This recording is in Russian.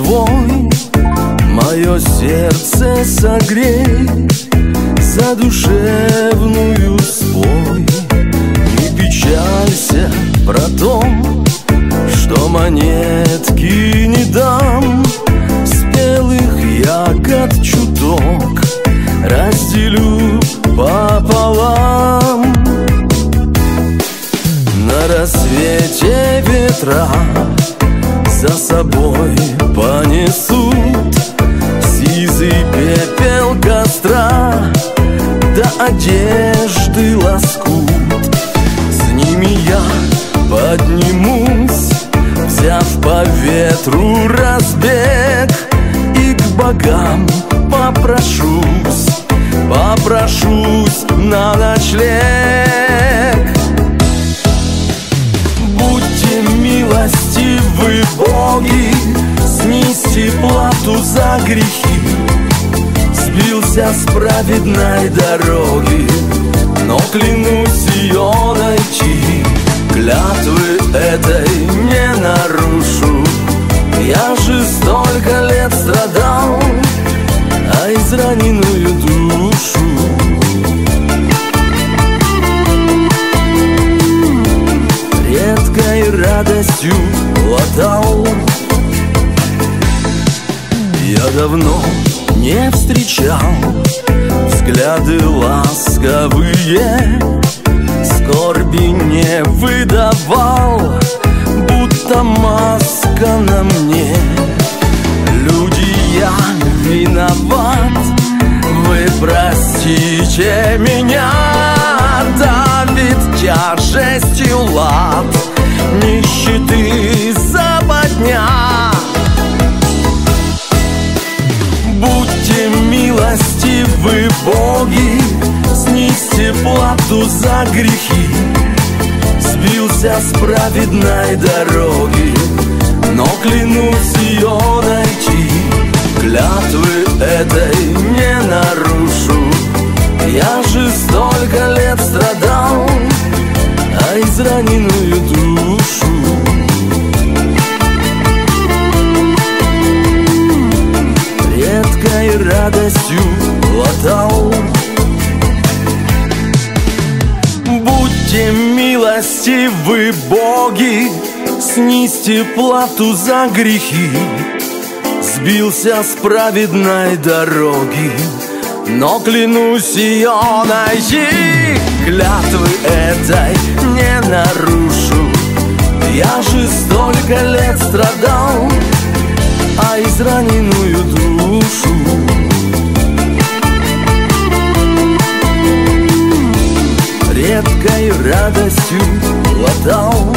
листвой Мое сердце согрей Задушевную спой. Не печалься про то, что монетки не дам. Спелых ягод чуток Разделю пополам. На рассвете ветра За собой понесут Сизый пепел костра До одежды лоскут. С ними я поднимусь Взяв по ветру разбег И к богам попрошусь. Попрошусь Сбился с праведной дороги. Но клянусь ее найти Клятвы этой не нарушу. Я же столько лет страдал А израненную душу. Редкой радостью латал Я давно не встречал. Взгляды ласковые Скорби не выдавал Будто маска на мне. Люди, я виноват Вы простите меня. Давит тяжестью милостивы, боги Снести плату за грехи. Сбился с праведной дороги Но клянусь ее найти Клятвы этой не нарушу. Я же столько лет страдал А израненную душу радостью латал. Будьте милостивы, боги, снести плату за грехи. Сбился с праведной дороги, но клянусь ее найти Клятвы этой не нарушу. Я же столько лет страдал а израненную Редкой радостью латал